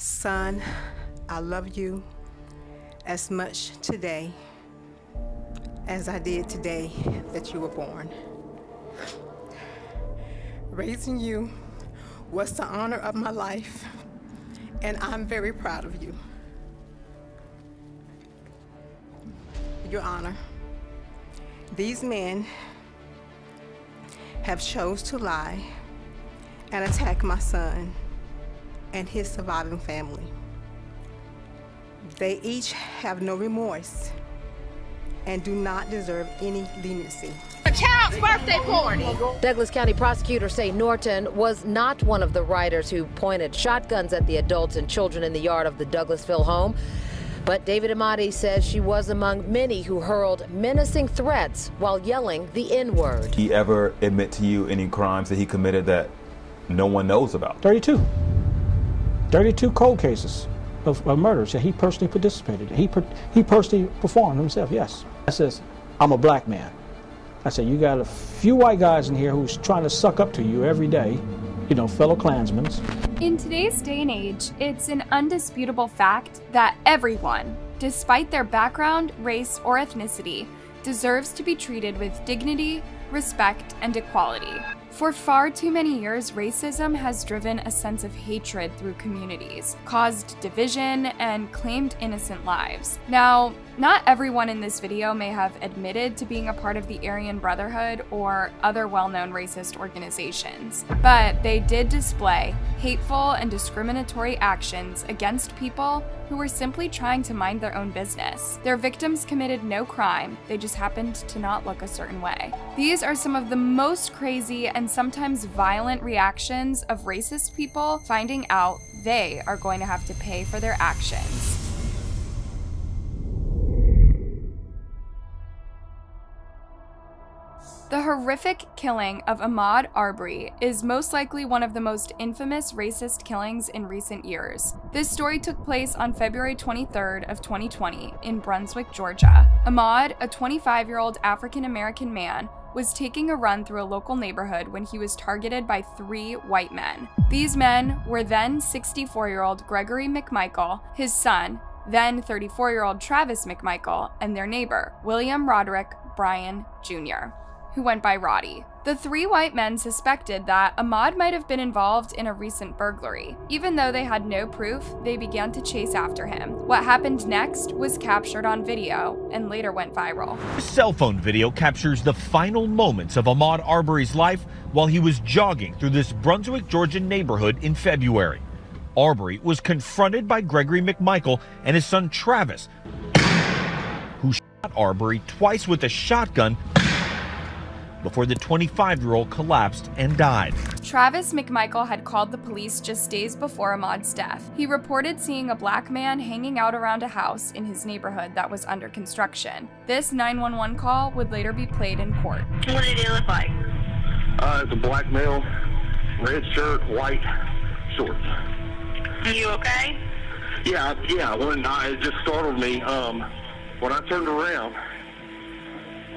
Son, I love you as much today as I did today that you were born. Raising you was the honor of my life, and I'm very proud of you. Your Honor, these men have chose to lie and attack my son and his surviving family. They each have no remorse and do not deserve any leniency. A child's birthday party. Douglas County prosecutors say Norton was not one of the riders who pointed shotguns at the adults and children in the yard of the Douglasville home. But David Amati says she was among many who hurled menacing threats while yelling the N word. He ever admit to you any crimes that he committed that no one knows about? 32. 32 cold cases of, of murders that he personally participated in. He, per, he personally performed himself, yes. I says, I'm a black man. I said, you got a few white guys in here who's trying to suck up to you every day, you know, fellow Klansmen. In today's day and age, it's an undisputable fact that everyone, despite their background, race, or ethnicity, deserves to be treated with dignity, respect, and equality. For far too many years, racism has driven a sense of hatred through communities, caused division, and claimed innocent lives. Now, not everyone in this video may have admitted to being a part of the Aryan Brotherhood or other well-known racist organizations, but they did display hateful and discriminatory actions against people who were simply trying to mind their own business. Their victims committed no crime, they just happened to not look a certain way. These are some of the most crazy and sometimes violent reactions of racist people finding out they are going to have to pay for their actions. The horrific killing of Ahmaud Arbery is most likely one of the most infamous racist killings in recent years. This story took place on February 23rd of 2020 in Brunswick, Georgia. Ahmaud, a 25-year-old African-American man, was taking a run through a local neighborhood when he was targeted by three white men. These men were then 64-year-old Gregory McMichael, his son, then 34-year-old Travis McMichael, and their neighbor, William Roderick Bryan Jr who went by Roddy. The three white men suspected that Ahmaud might have been involved in a recent burglary. Even though they had no proof, they began to chase after him. What happened next was captured on video and later went viral. Cell phone video captures the final moments of Ahmaud Arbery's life while he was jogging through this Brunswick, Georgia neighborhood in February. Arbery was confronted by Gregory McMichael and his son Travis, who shot Arbery twice with a shotgun before the 25 year old collapsed and died. Travis McMichael had called the police just days before Ahmaud's death. He reported seeing a black man hanging out around a house in his neighborhood that was under construction. This 911 call would later be played in court. What did he look like? Uh, it's a black male, red shirt, white shorts. Are you okay? Yeah, yeah. When I it just startled me, um, when I turned around,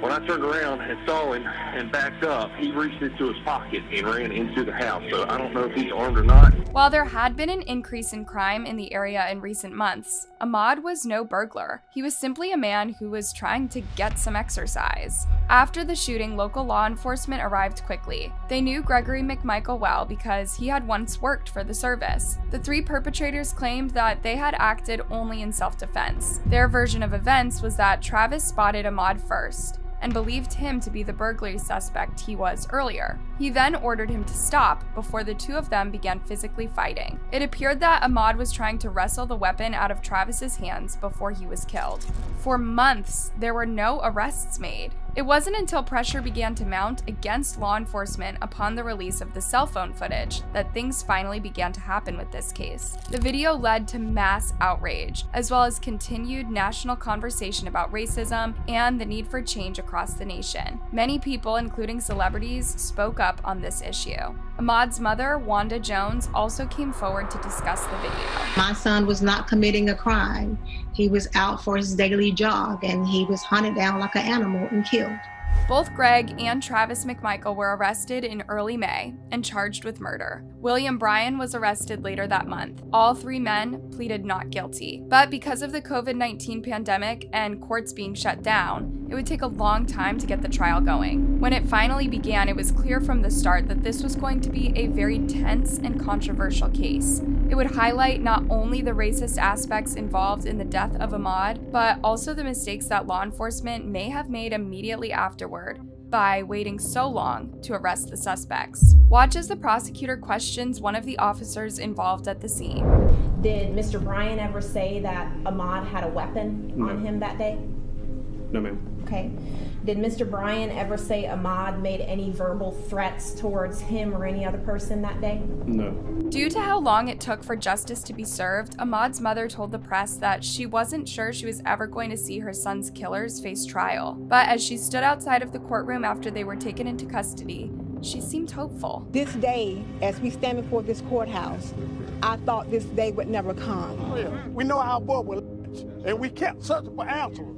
when I turned around and saw him and backed up, he reached into his pocket and ran into the house. So I don't know if he's armed or not. While there had been an increase in crime in the area in recent months, Ahmaud was no burglar. He was simply a man who was trying to get some exercise. After the shooting, local law enforcement arrived quickly. They knew Gregory McMichael well because he had once worked for the service. The three perpetrators claimed that they had acted only in self-defense. Their version of events was that Travis spotted Ahmaud first and believed him to be the burglary suspect he was earlier. He then ordered him to stop before the two of them began physically fighting. It appeared that Ahmaud was trying to wrestle the weapon out of Travis's hands before he was killed. For months, there were no arrests made. It wasn't until pressure began to mount against law enforcement upon the release of the cell phone footage that things finally began to happen with this case. The video led to mass outrage, as well as continued national conversation about racism and the need for change across the nation. Many people, including celebrities, spoke up on this issue. Ahmaud's mother, Wanda Jones, also came forward to discuss the video. My son was not committing a crime. He was out for his daily jog and he was hunted down like an animal and killed. Both Greg and Travis McMichael were arrested in early May and charged with murder. William Bryan was arrested later that month. All three men pleaded not guilty. But because of the COVID 19 pandemic and courts being shut down, it would take a long time to get the trial going. When it finally began, it was clear from the start that this was going to be a very tense and controversial case. It would highlight not only the racist aspects involved in the death of Ahmaud, but also the mistakes that law enforcement may have made immediately afterward by waiting so long to arrest the suspects. Watch as the prosecutor questions one of the officers involved at the scene. Did Mr. Bryan ever say that Ahmaud had a weapon No. on him that day? No, ma'am. Okay. Did Mr. Bryan ever say Ahmaud made any verbal threats towards him or any other person that day? No. Due to how long it took for justice to be served, Ahmaud's mother told the press that she wasn't sure she was ever going to see her son's killers face trial. But as she stood outside of the courtroom after they were taken into custody, she seemed hopeful. This day, as we stand before this courthouse, I thought this day would never come. We know our boy was and we kept searching for answers.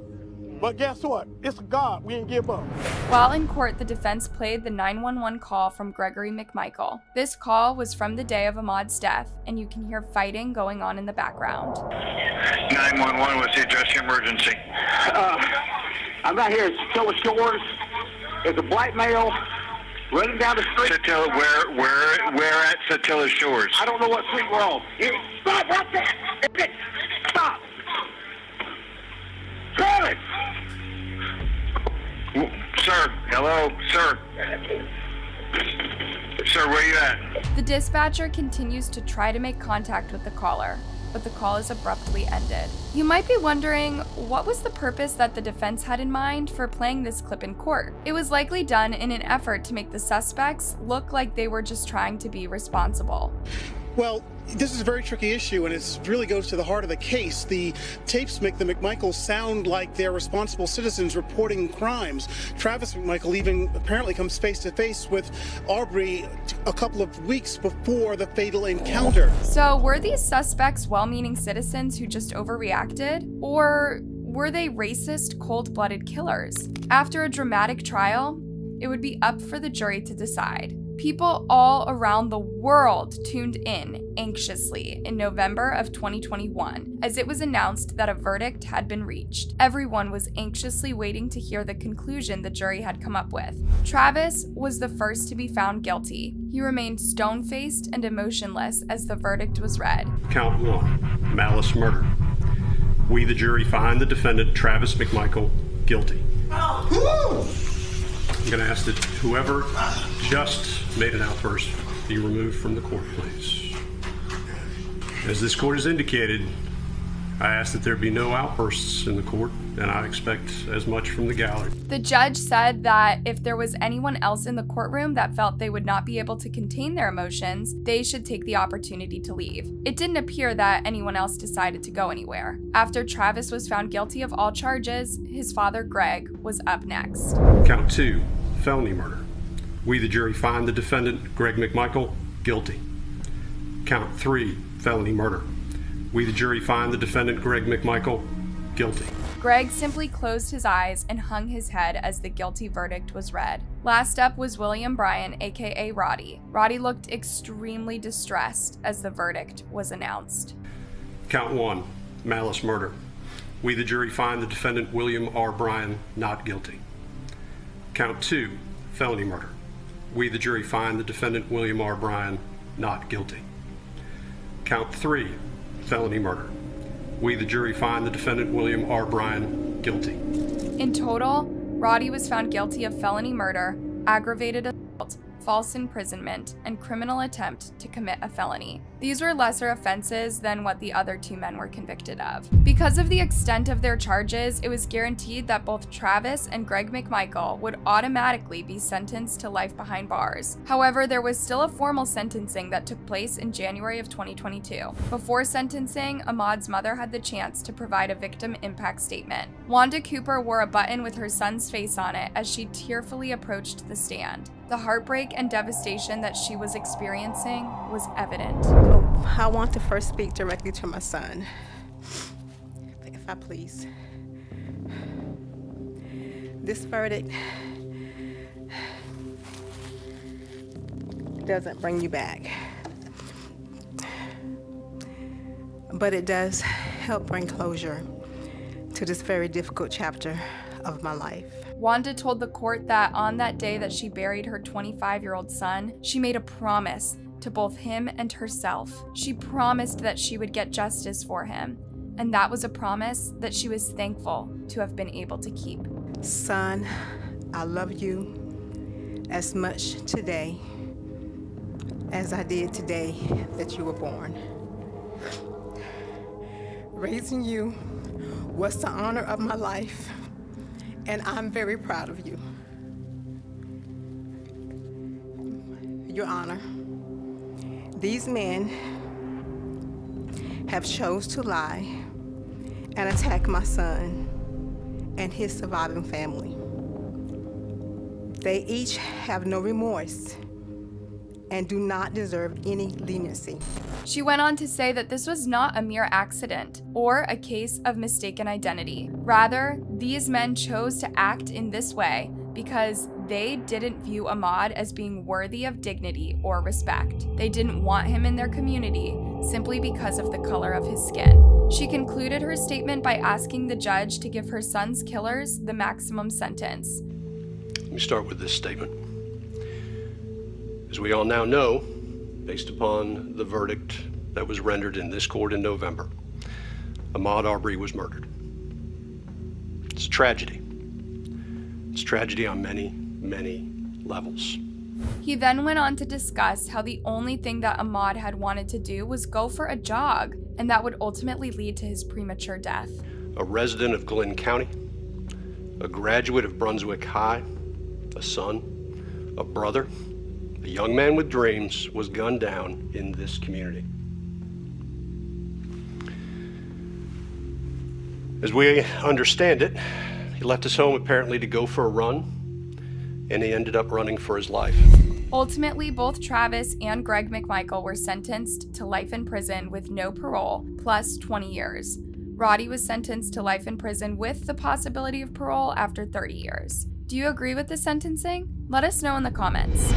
But guess what? It's God. We didn't give up. While in court, the defense played the 911 call from Gregory McMichael. This call was from the day of Ahmaud's death, and you can hear fighting going on in the background. 911, what's the address of your emergency? Uh, I'm out here at Satilla Shores. There's a black male running down the street. Satilla, where, where, where at Satilla Shores? I don't know what street we're on. Here, Stop right there! Stop! Sir, hello, sir. Sir, where you at? The dispatcher continues to try to make contact with the caller, but the call is abruptly ended. You might be wondering what was the purpose that the defense had in mind for playing this clip in court? It was likely done in an effort to make the suspects look like they were just trying to be responsible. Well, this is a very tricky issue, and it really goes to the heart of the case. The tapes make the McMichaels sound like they're responsible citizens reporting crimes. Travis McMichael even apparently comes face to face with Arbery a couple of weeks before the fatal encounter. So, were these suspects well meaning citizens who just overreacted? Or were they racist, cold blooded killers? After a dramatic trial, it would be up for the jury to decide. People all around the world tuned in anxiously in November of 2021 as it was announced that a verdict had been reached. Everyone was anxiously waiting to hear the conclusion the jury had come up with. Travis was the first to be found guilty. He remained stone faced and emotionless as the verdict was read. Count one malice murder. We, the jury, find the defendant, Travis McMichael, guilty. I'm going to ask that whoever just made an outburst be removed from the court, please. As this court has indicated, I ask that there be no outbursts in the court, and I expect as much from the gallery. The judge said that if there was anyone else in the courtroom that felt they would not be able to contain their emotions, they should take the opportunity to leave. It didn't appear that anyone else decided to go anywhere. After Travis was found guilty of all charges, his father, Greg, was up next. Count two felony murder. We, the jury, find the defendant, Greg McMichael, guilty. Count three felony murder. We, the jury, find the defendant, Greg McMichael, guilty. Greg simply closed his eyes and hung his head as the guilty verdict was read. Last up was William Bryan, aka Roddy. Roddy looked extremely distressed as the verdict was announced. Count one malice murder. We, the jury, find the defendant, William R. Bryan, not guilty. Count two felony murder. We, the jury, find the defendant, William R. Bryan, not guilty. Count three felony murder. We, the jury, find the defendant, William R. Bryan, guilty. In total, Roddy was found guilty of felony murder, aggravated assault, false imprisonment, and criminal attempt to commit a felony. These were lesser offenses than what the other two men were convicted of. Because of the extent of their charges, it was guaranteed that both Travis and Greg McMichael would automatically be sentenced to life behind bars. However, there was still a formal sentencing that took place in January of 2022. Before sentencing, Ahmaud's mother had the chance to provide a victim impact statement. Wanda Cooper wore a button with her son's face on it as she tearfully approached the stand. The heartbreak and devastation that she was experiencing was evident. Oh, I want to first speak directly to my son, if I please. This verdict doesn't bring you back, but it does help bring closure to this very difficult chapter of my life. Wanda told the court that on that day that she buried her 25 year old son, she made a promise to both him and herself. She promised that she would get justice for him, and that was a promise that she was thankful to have been able to keep. Son, I love you as much today as I did today that you were born. Raising you was the honor of my life, and I'm very proud of you. Your Honor, these men have chose to lie and attack my son and his surviving family. They each have no remorse and do not deserve any leniency. She went on to say that this was not a mere accident or a case of mistaken identity. Rather, these men chose to act in this way because they didn't view Ahmaud as being worthy of dignity or respect. They didn't want him in their community simply because of the color of his skin. She concluded her statement by asking the judge to give her son's killers the maximum sentence. Let me start with this statement. As we all now know, based upon the verdict that was rendered in this court in November, Ahmaud Arbery was murdered. It's a tragedy. It's a tragedy on many, many levels. He then went on to discuss how the only thing that Ahmaud had wanted to do was go for a jog, and that would ultimately lead to his premature death. A resident of Glynn County, a graduate of Brunswick High, a son, a brother, a young man with dreams was gunned down in this community. As we understand it, he left his home apparently to go for a run, and he ended up running for his life. Ultimately, both Travis and Greg McMichael were sentenced to life in prison with no parole, plus 20 years. Roddy was sentenced to life in prison with the possibility of parole after 30 years. Do you agree with the sentencing? Let us know in the comments.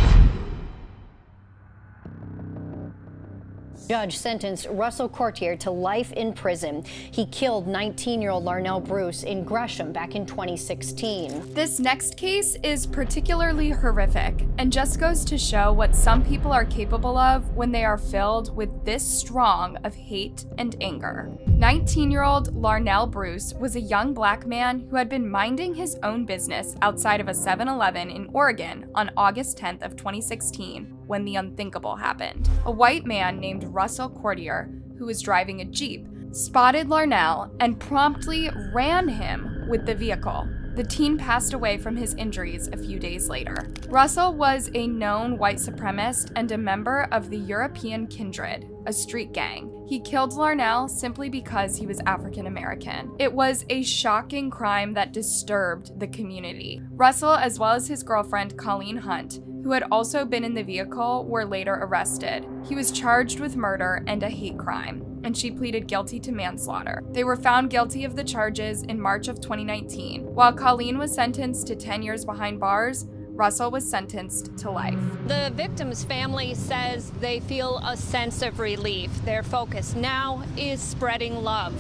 Judge sentenced Russell Courtier to life in prison. He killed 19-year-old Larnell Bruce in Gresham back in 2016. This next case is particularly horrific and just goes to show what some people are capable of when they are filled with this strong of hate and anger. 19-year-old Larnell Bruce was a young black man who had been minding his own business outside of a 7-Eleven in Oregon on August 10th of 2016 when the unthinkable happened. A white man named Russell Courtier, who was driving a Jeep, spotted Larnell and promptly ran him with the vehicle. The teen passed away from his injuries a few days later. Russell was a known white supremacist and a member of the European Kindred, a street gang. He killed Larnell simply because he was African American. It was a shocking crime that disturbed the community. Russell, as well as his girlfriend Colleen Hunt, who had also been in the vehicle, were later arrested. He was charged with murder and a hate crime, and she pleaded guilty to manslaughter. They were found guilty of the charges in March of 2019. While Colleen was sentenced to 10 years behind bars, Russell was sentenced to life. The victim's family says they feel a sense of relief. Their focus now is spreading love.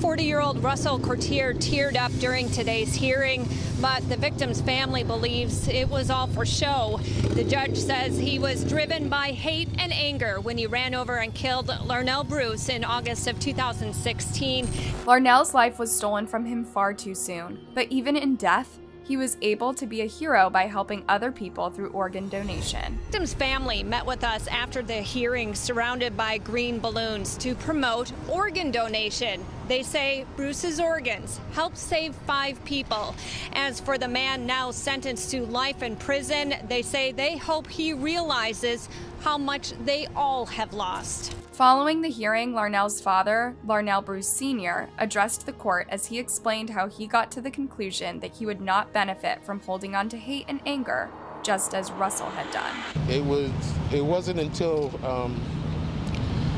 40 year old Russell Courtier teared up during today's hearing, but the victim's family believes it was all for show. The judge says he was driven by hate and anger when he ran over and killed Larnell Bruce in August of 2016. Larnell's life was stolen from him far too soon, but even in death, he was able to be a hero by helping other people through organ donation. Victim's family met with us after the hearing surrounded by green balloons to promote organ donation. They say Bruce's organs helped save five people. As for the man now sentenced to life in prison, they say they hope he realizes how much they all have lost. Following the hearing, Larnell's father, Larnell Bruce Sr., addressed the court as he explained how he got to the conclusion that he would not benefit from holding on to hate and anger, just as Russell had done. It was. It wasn't until um,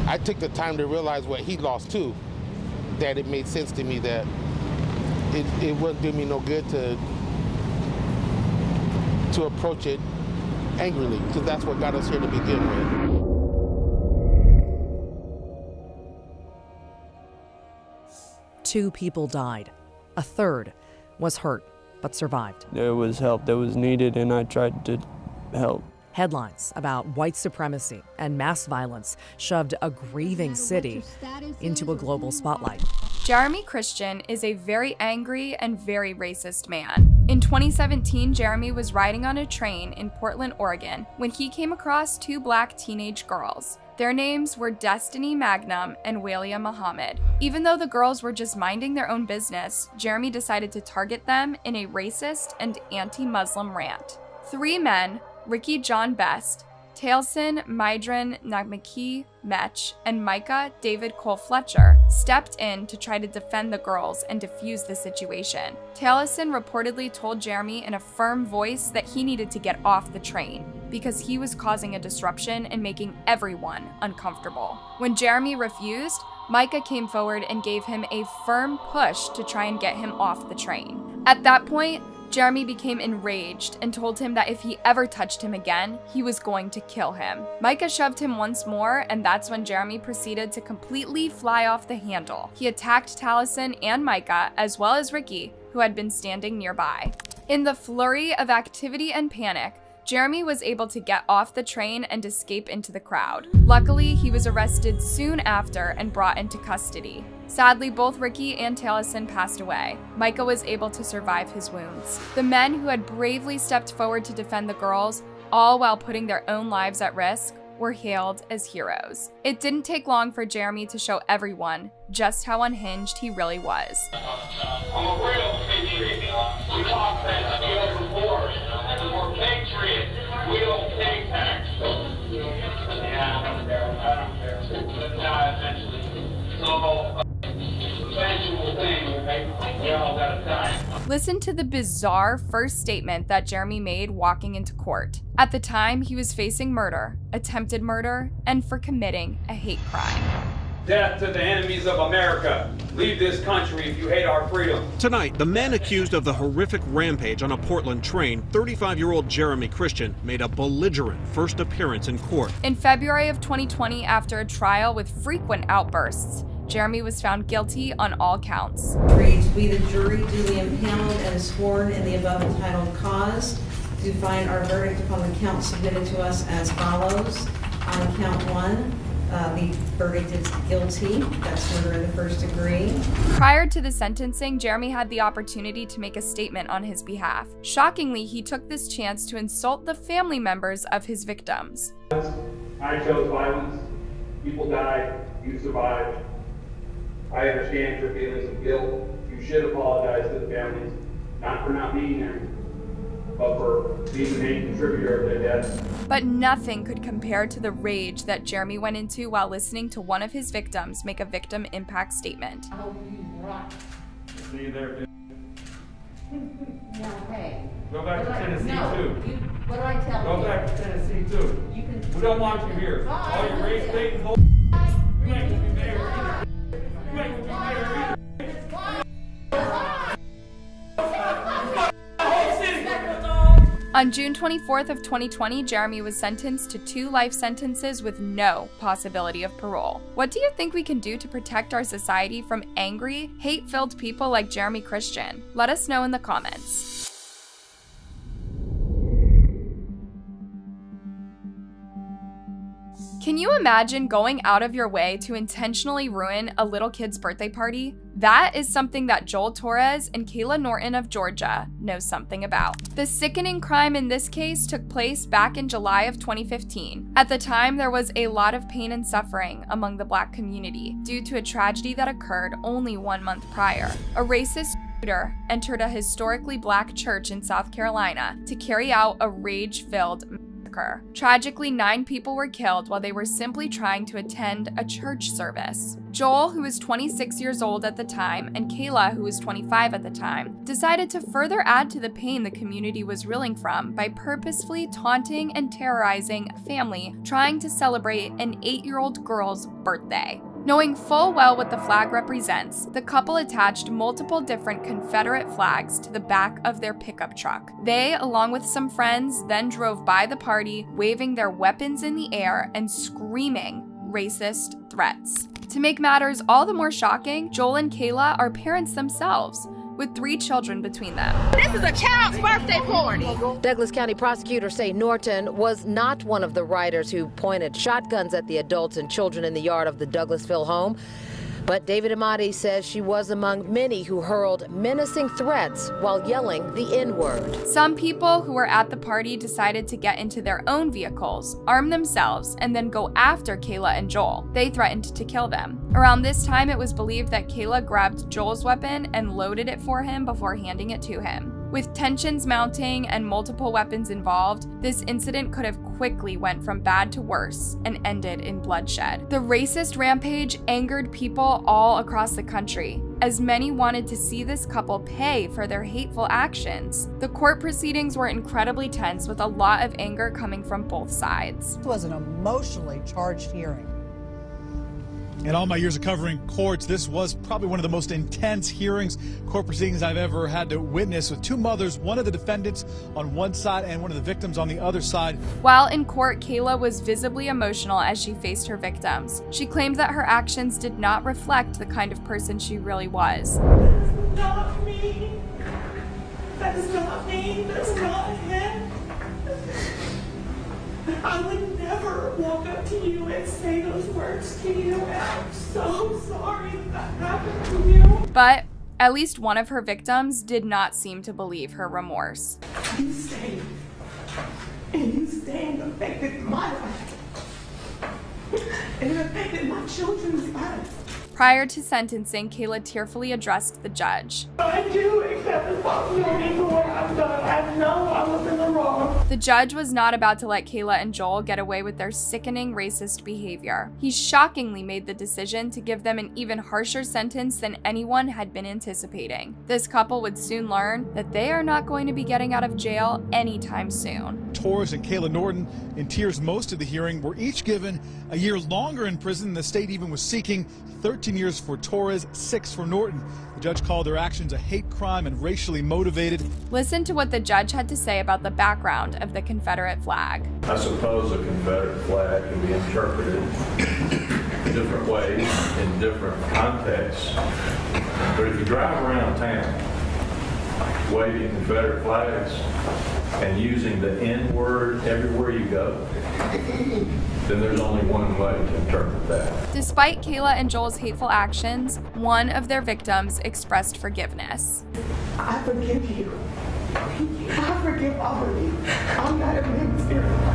I took the time to realize what he lost too, that it made sense to me that it, it wouldn't do me no good to to approach it angrily because that's what got us here to begin with. Two people died. A third was hurt but survived. There was help that was needed, and I tried to help. Headlines about white supremacy and mass violence shoved a grieving city into a global spotlight. Jeremy Christian is a very angry and very racist man. In 2017, Jeremy was riding on a train in Portland, Oregon, when he came across two black teenage girls. Their names were Destiny Mangum and Walia Muhammad. Even though the girls were just minding their own business, Jeremy decided to target them in a racist and anti Muslim rant. Three men, Ricky John Best, Taliesin Mydren Nagmaki Mech, and Micah David Cole Fletcher stepped in to try to defend the girls and defuse the situation. Taliesin reportedly told Jeremy in a firm voice that he needed to get off the train because he was causing a disruption and making everyone uncomfortable. When Jeremy refused, Micah came forward and gave him a firm push to try and get him off the train. At that point, Jeremy became enraged and told him that if he ever touched him again, he was going to kill him. Micah shoved him once more, and that's when Jeremy proceeded to completely fly off the handle. He attacked Taliesin and Micah, as well as Ricky, who had been standing nearby. In the flurry of activity and panic, Jeremy was able to get off the train and escape into the crowd. Luckily, he was arrested soon after and brought into custody. Sadly, both Ricky and Taliesin passed away. Micah was able to survive his wounds. The men who had bravely stepped forward to defend the girls, all while putting their own lives at risk, were hailed as heroes. It didn't take long for Jeremy to show everyone just how unhinged he really was. Eventually, so thing, right? We all gotta die. Listen to the bizarre first statement that Jeremy made walking into court. At the time, he was facing murder, attempted murder, and for committing a hate crime. Death to the enemies of America. Leave this country if you hate our freedom. Tonight, the man accused of the horrific rampage on a Portland train, 35 year old Jeremy Christian, made a belligerent first appearance in court. In February of 2020, after a trial with frequent outbursts, Jeremy was found guilty on all counts. Reads, we the jury duly impaneled and sworn in the above entitled cause do find our verdict upon the count submitted to us as follows. On count one, uh, the verdict is guilty. That's murder in the first degree. Prior to the sentencing, Jeremy had the opportunity to make a statement on his behalf. Shockingly, he took this chance to insult the family members of his victims. I chose violence. People died. You survived. I understand your feelings of guilt. You should apologize to the families, not for not being there, but for being the main contributor of their deaths. But nothing could compare to the rage that Jeremy went into while listening to one of his victims make a victim impact statement. See you there, dude. No, hey. Go back to What do I- Tennessee no, too. you- What do I tell you? Go back to Tennessee too. You can. We don't want you here. Fine, All your race, state, and bull. On June 24th of 2020, Jeremy was sentenced to two life sentences with no possibility of parole. What do you think we can do to protect our society from angry, hate-filled people like Jeremy Christian? Let us know in the comments. Can you imagine going out of your way to intentionally ruin a little kid's birthday party? That is something that Joel Torres and Kayla Norton of Georgia know something about. The sickening crime in this case took place back in July of 2015. At the time, there was a lot of pain and suffering among the black community due to a tragedy that occurred only one month prior. A racist shooter entered a historically black church in South Carolina to carry out a rage-filled massacre. Tragically, nine people were killed while they were simply trying to attend a church service. Joel, who was 26 years old at the time, and Kayla, who was 25 at the time, decided to further add to the pain the community was reeling from by purposefully taunting and terrorizing a family trying to celebrate an eight year old girl's birthday. Knowing full well what the flag represents, the couple attached multiple different Confederate flags to the back of their pickup truck. They, along with some friends, then drove by the party, waving their weapons in the air and screaming racist threats. To make matters all the more shocking, Joel and Kayla are parents themselves, with three children between them. This is a child's birthday party. Douglas County prosecutors say Norton was not one of the riders who pointed shotguns at the adults and children in the yard of the Douglasville home. But David Amati says she was among many who hurled menacing threats while yelling the N word. Some people who were at the party decided to get into their own vehicles, arm themselves, and then go after Kayla and Joel. They threatened to kill them. Around this time, it was believed that Kayla grabbed Joel's weapon and loaded it for him before handing it to him. With tensions mounting and multiple weapons involved, this incident could have quickly went from bad to worse and ended in bloodshed. The racist rampage angered people all across the country, as many wanted to see this couple pay for their hateful actions. The court proceedings were incredibly tense with a lot of anger coming from both sides. It was an emotionally charged hearing. In all my years of covering courts, this was probably one of the most intense hearings, court proceedings I've ever had to witness with two mothers, one of the defendants on one side and one of the victims on the other side. While in court, Kayla was visibly emotional as she faced her victims. She claimed that her actions did not reflect the kind of person she really was. Not me. That is not me. That's not him. I would never walk up to you and say those words to you. And I'm so sorry that that happened to you. But at least one of her victims did not seem to believe her remorse. You stayed. And you stayed affected my life. And it affected my children's lives. Prior to sentencing, Kayla tearfully addressed the judge. I do accept responsibility for what I've done. I know I was in the wrong. The judge was not about to let Kayla and Joel get away with their sickening racist behavior. He shockingly made the decision to give them an even harsher sentence than anyone had been anticipating. This couple would soon learn that they are not going to be getting out of jail anytime soon. Torres and Kayla Norton, in tears most of the hearing, were each given a year longer in prison. than The state even was seeking 13 years for Torres, 6 for Norton. The judge called their actions a hate crime and racially motivated. Listen to what the judge had to say about the background of the Confederate flag. I suppose a Confederate flag can be interpreted different ways in different contexts. But if you drive around town waving Confederate flags and using the N word everywhere you go, then there's only one way to interpret that. Despite Kayla and Joel's hateful actions, one of their victims expressed forgiveness. I forgive you. I forgive all of you. I'm not a mean-spirited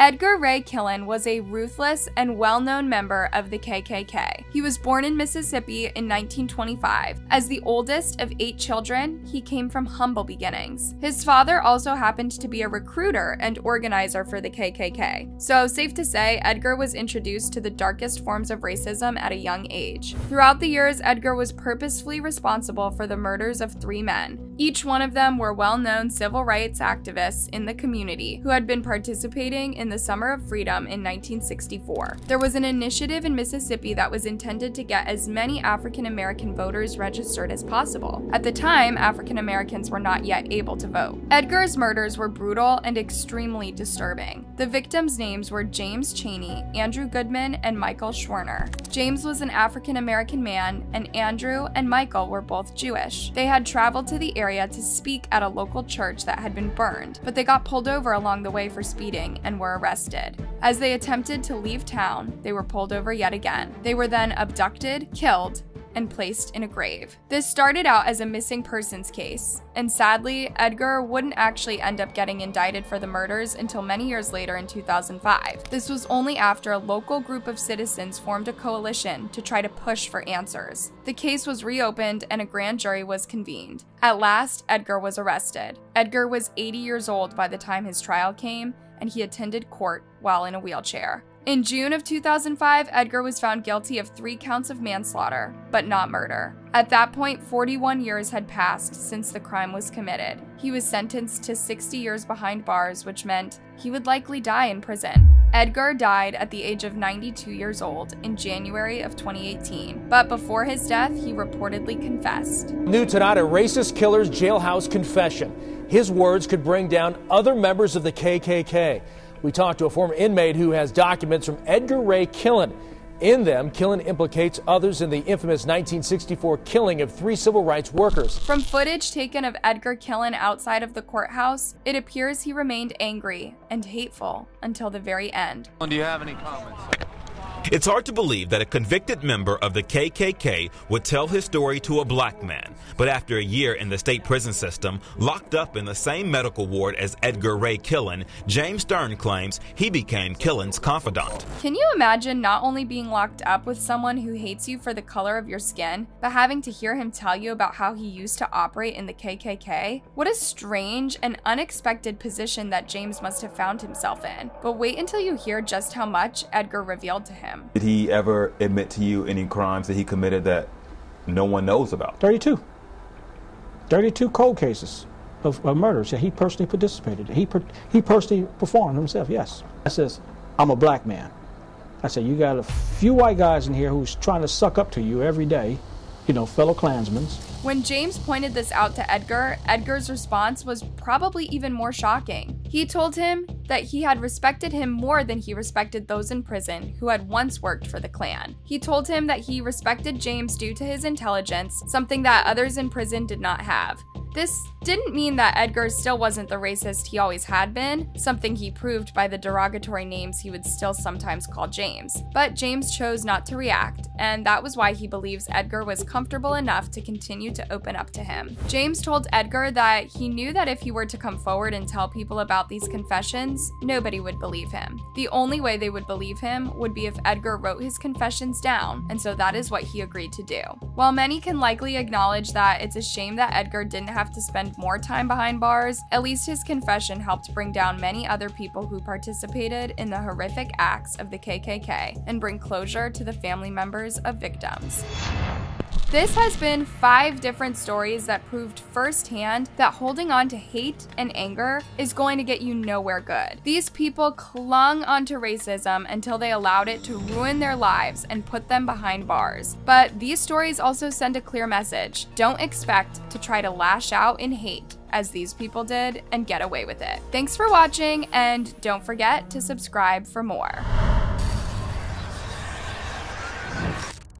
Edgar Ray Killen was a ruthless and well known member of the KKK. He was born in Mississippi in 1925. As the oldest of eight children, he came from humble beginnings. His father also happened to be a recruiter and organizer for the KKK. So, safe to say, Edgar was introduced to the darkest forms of racism at a young age. Throughout the years, Edgar was purposefully responsible for the murders of three men. Each one of them were well known civil rights activists in the community who had been participating in the Summer of Freedom in 1964. There was an initiative in Mississippi that was intended to get as many African American voters registered as possible. At the time, African Americans were not yet able to vote. Edgar's murders were brutal and extremely disturbing. The victims' names were James Chaney, Andrew Goodman, and Michael Schwerner. James was an African American man, and Andrew and Michael were both Jewish. They had traveled to the area to speak at a local church that had been burned, but they got pulled over along the way for speeding and were arrested. As they attempted to leave town, they were pulled over yet again. They were then abducted, killed, and placed in a grave. This started out as a missing persons case, and sadly, Edgar wouldn't actually end up getting indicted for the murders until many years later in 2005. This was only after a local group of citizens formed a coalition to try to push for answers. The case was reopened and a grand jury was convened. At last, Edgar was arrested. Edgar was 80 years old by the time his trial came, and he attended court while in a wheelchair. In June of 2005, Edgar was found guilty of three counts of manslaughter, but not murder. At that point, 41 years had passed since the crime was committed. He was sentenced to 60 years behind bars, which meant he would likely die in prison. Edgar died at the age of 92 years old in January of 2018, but before his death, he reportedly confessed. New tonight, a racist killer's jailhouse confession. His words could bring down other members of the KKK. We talked to a former inmate who has documents from Edgar Ray Killen. In them, Killen implicates others in the infamous 1964 killing of three civil rights workers. From footage taken of Edgar Killen outside of the courthouse, it appears he remained angry and hateful until the very end. Do you have any comments? It's hard to believe that a convicted member of the KKK would tell his story to a black man. But after a year in the state prison system, locked up in the same medical ward as Edgar Ray Killen, James Stern claims he became Killen's confidant. Can you imagine not only being locked up with someone who hates you for the color of your skin, but having to hear him tell you about how he used to operate in the KKK? What a strange and unexpected position that James must have found himself in. But wait until you hear just how much Edgar revealed to him. Did he ever admit to you any crimes that he committed that no one knows about? 32. 32 cold cases of, of murders that he personally participated in. He, per, he personally performed himself, yes. I says, I'm a black man. I said, you got a few white guys in here who's trying to suck up to you every day, you know, fellow Klansmen. When James pointed this out to Edgar, Edgar's response was probably even more shocking. He told him that he had respected him more than he respected those in prison who had once worked for the Klan. He told him that he respected James due to his intelligence, something that others in prison did not have. This didn't mean that Edgar still wasn't the racist he always had been, something he proved by the derogatory names he would still sometimes call James. But James chose not to react, and that was why he believes Edgar was comfortable enough to continue to open up to him. James told Edgar that he knew that if he were to come forward and tell people about these confessions, nobody would believe him. The only way they would believe him would be if Edgar wrote his confessions down, and so that is what he agreed to do. While many can likely acknowledge that it's a shame that Edgar didn't have to spend more time behind bars, at least his confession helped bring down many other people who participated in the horrific acts of the KKK and bring closure to the family members of victims. This has been five different stories that proved firsthand that holding on to hate and anger is going to get you nowhere good. These people clung onto racism until they allowed it to ruin their lives and put them behind bars. But these stories also send a clear message don't expect to try to lash out in hate as these people did and get away with it. Thanks for watching, and don't forget to subscribe for more.